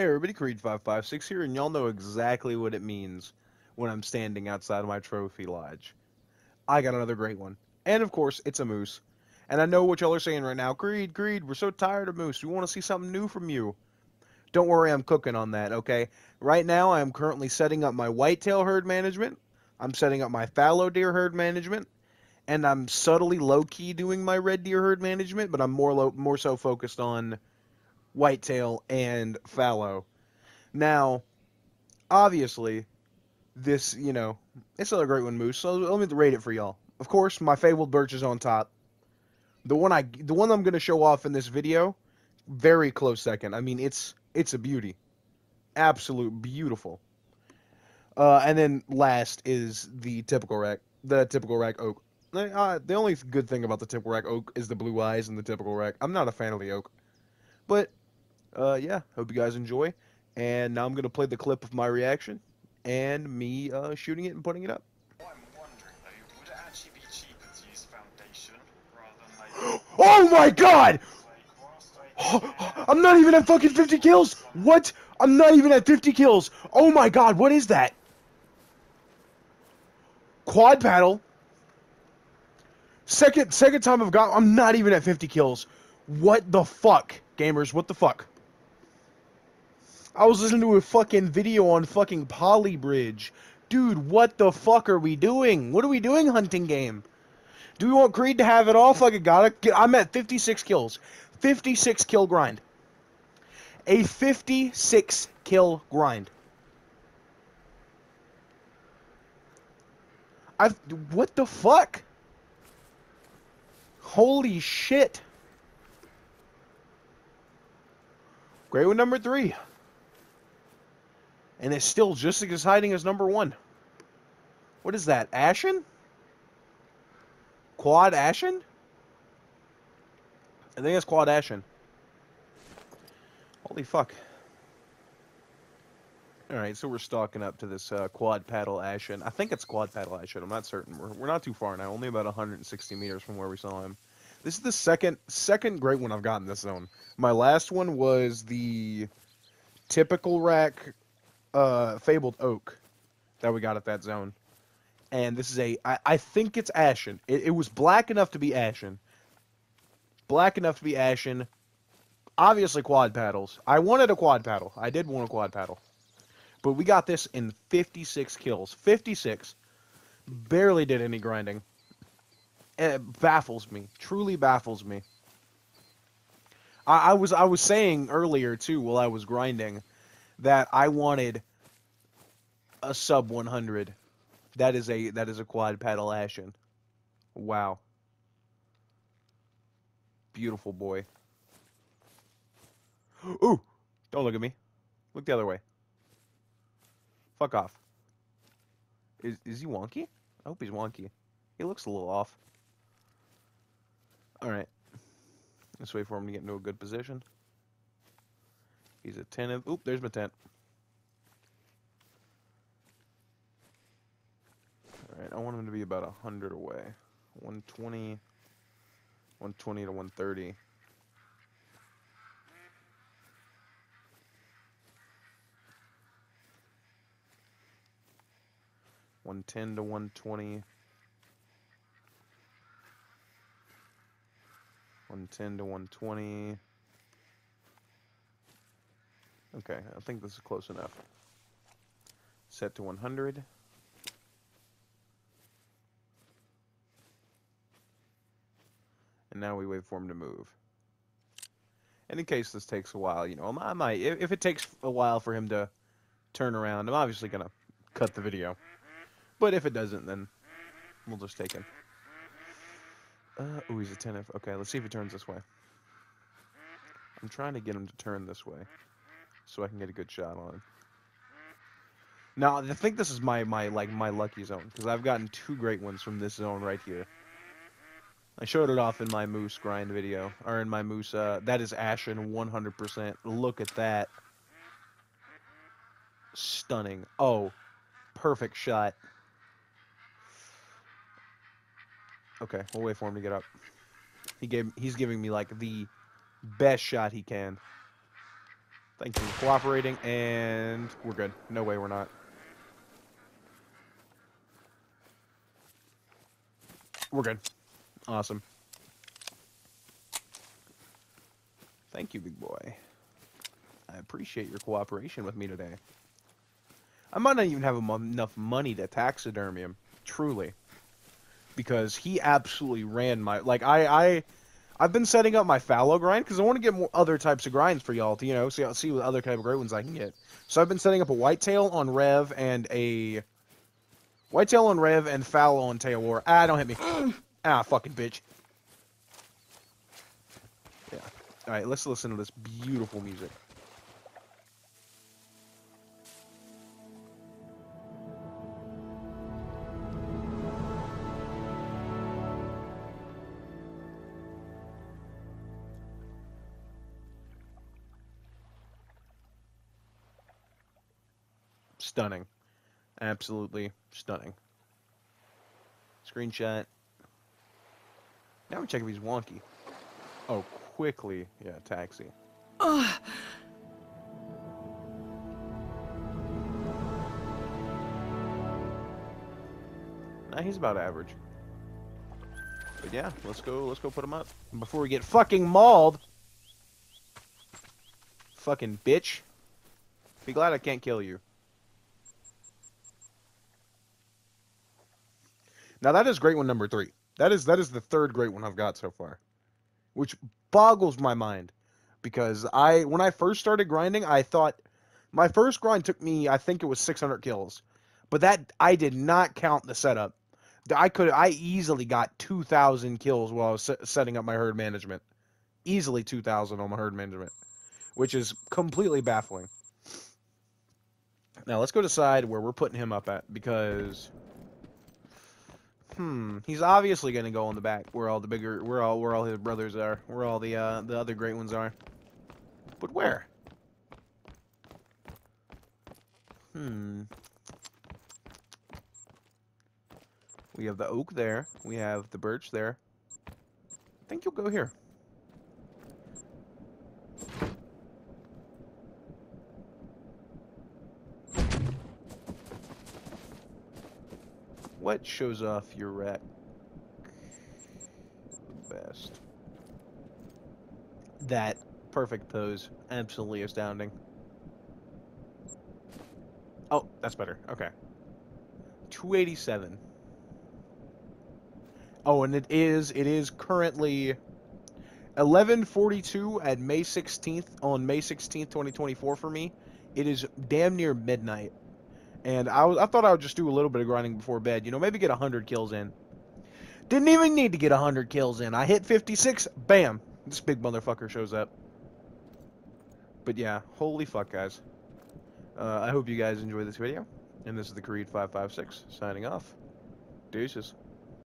Hey everybody, Kreed556 here, and y'all know exactly what it means when I'm standing outside of my trophy lodge. I got another great one. And of course, it's a moose. And I know what y'all are saying right now. Kreed, Kreed, we're so tired of moose. We want to see something new from you. Don't worry, I'm cooking on that, okay? Right now, I'm currently setting up my whitetail herd management. I'm setting up my fallow deer herd management. And I'm subtly low-key doing my red deer herd management, but I'm more, more so focused on whitetail, and fallow. Now, obviously, this, you know, it's a great one, Moose. So let me rate it for y'all. Of course, my fabled birch is on top. The one I, the one I'm gonna show off in this video, very close second. I mean, it's it's a beauty, absolute beautiful. Uh, and then last is the typical rack, the typical rack oak. Uh, the only good thing about the typical rack oak is the blue eyes and the typical rack. I'm not a fan of the oak, but uh, yeah, hope you guys enjoy. And now I'm going to play the clip of my reaction and me uh, shooting it and putting it up. Oh my god! I'm not even at fucking 50 kills! What? I'm not even at 50 kills! Oh my god, what is that? Quad paddle. Second second time I've got I'm not even at 50 kills. What the fuck? Gamers, what the fuck? I was listening to a fucking video on fucking Polybridge. Dude, what the fuck are we doing? What are we doing, hunting game? Do we want Kreed to have it all? Fucking got it. I'm at 56 kills. 56 kill grind. A 56 kill grind. I've. What the fuck? Holy shit. Great one number three and it's still just as exciting as number one. What is that? Ashen? Quad Ashen? I think it's Quad Ashen. Holy fuck. Alright, so we're stalking up to this uh, Quad Paddle Ashen. I think it's Quad Paddle Ashen. I'm not certain. We're, we're not too far now. Only about 160 meters from where we saw him. This is the second second great one I've gotten this zone. My last one was the typical rack uh, fabled oak that we got at that zone. And this is a, I, I think it's ashen. It, it was black enough to be ashen. Black enough to be ashen. Obviously quad paddles. I wanted a quad paddle. I did want a quad paddle. But we got this in 56 kills. 56. Barely did any grinding. It baffles me. Truly baffles me. I, I was I was saying earlier too while I was grinding that I wanted a sub 100. That is a that is a quad paddle ashen. Wow. Beautiful boy. Ooh, don't look at me. Look the other way. Fuck off. Is is he wonky? I hope he's wonky. He looks a little off. All right. Let's wait for him to get into a good position. He's attentive. Oop, there's my tent. Alright, I want him to be about 100 away. 120, 120 to 130. One ten to one twenty. One ten to one twenty. Okay, I think this is close enough. Set to 100. And now we wait for him to move. And in case this takes a while, you know, I might, if it takes a while for him to turn around, I'm obviously going to cut the video. But if it doesn't, then we'll just take him. Uh, oh, he's attentive. Okay, let's see if he turns this way. I'm trying to get him to turn this way so I can get a good shot on. Now, I think this is my, my like my lucky zone because I've gotten two great ones from this zone right here. I showed it off in my moose grind video, or in my moose, uh, that is ashen 100%. Look at that. Stunning. Oh, perfect shot. Okay, we'll wait for him to get up. He gave, he's giving me, like, the best shot he can. Thank you for cooperating, and we're good. No way we're not. We're good. Awesome. Thank you, big boy. I appreciate your cooperation with me today. I might not even have enough money to taxidermy him, truly. Because he absolutely ran my... Like, I... I I've been setting up my fallow grind because I want to get more other types of grinds for y'all to, you know, see, see what other type of great ones I can get. So I've been setting up a whitetail on Rev and a... Whitetail on Rev and fallow on Tail War. Ah, don't hit me. ah, fucking bitch. Yeah. Alright, let's listen to this beautiful music. Stunning. Absolutely stunning. Screenshot. Now we check if he's wonky. Oh, quickly. Yeah, taxi. Ugh. Nah, he's about average. But yeah, let's go. Let's go put him up before we get fucking mauled. Fucking bitch. Be glad I can't kill you. Now that is great one number three. That is that is the third great one I've got so far, which boggles my mind because I when I first started grinding, I thought my first grind took me I think it was 600 kills, but that I did not count the setup. I could I easily got 2,000 kills while I was setting up my herd management, easily 2,000 on my herd management, which is completely baffling. Now let's go decide where we're putting him up at because Hmm. He's obviously gonna go in the back, where all the bigger, where all, where all his brothers are, where all the, uh, the other great ones are. But where? Hmm. We have the oak there. We have the birch there. I think you'll go here. What shows off your rack best? That perfect pose. Absolutely astounding. Oh, that's better. Okay. 287. Oh, and it is it is currently 11:42 at May 16th on May 16th, 2024 for me. It is damn near midnight. And I, was, I thought I would just do a little bit of grinding before bed. You know, maybe get 100 kills in. Didn't even need to get 100 kills in. I hit 56, bam. This big motherfucker shows up. But yeah, holy fuck, guys. Uh, I hope you guys enjoyed this video. And this is the Kreed 556 signing off. Deuces.